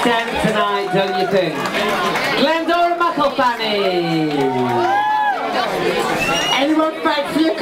stand tonight doing your thing. Glendora McElfanny. Anyone fancy a